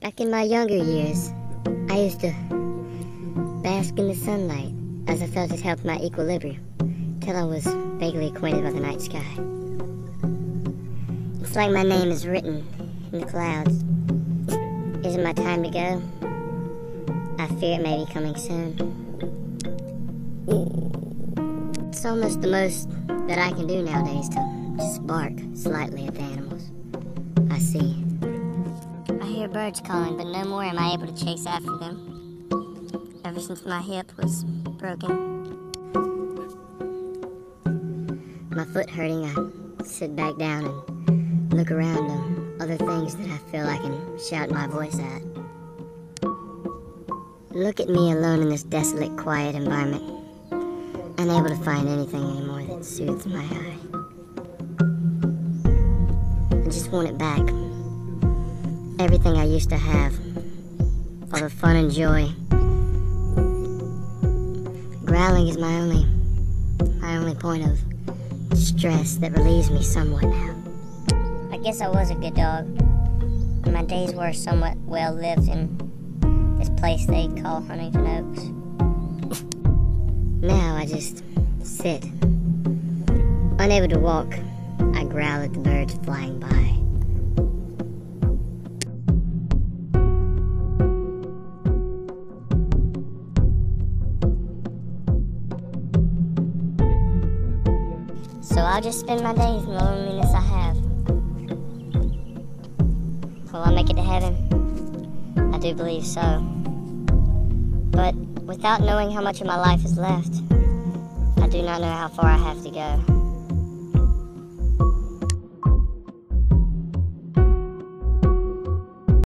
Back in my younger years, I used to bask in the sunlight as I felt it helped my equilibrium till I was vaguely acquainted with the night sky. It's like my name is written in the clouds. Is it my time to go? I fear it may be coming soon. It's almost the most that I can do nowadays to just bark slightly at the animals I see. Birds calling, but no more am I able to chase after them. Ever since my hip was broken. My foot hurting, I sit back down and look around at other things that I feel I can shout my voice at. Look at me alone in this desolate, quiet environment, unable to find anything anymore that soothes my eye. I just want it back. Everything I used to have. All the fun and joy. Growling is my only, my only point of stress that relieves me somewhat now. I guess I was a good dog. My days were somewhat well lived in this place they call Huntington Oaks. now I just sit. Unable to walk, I growl at the birds flying by. So I'll just spend my days in the loneliness I have. Will I make it to heaven? I do believe so. But without knowing how much of my life is left, I do not know how far I have to go.